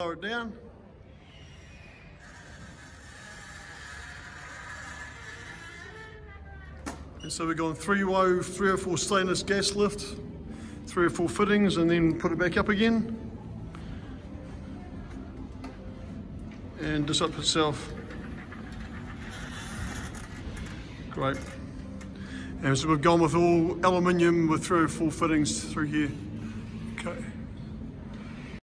Lower down. And so we're going three row, three or four stainless gas lift, three or four fittings, and then put it back up again. And this up itself. Great. And so we've gone with all aluminium with three or four fittings through here. Okay.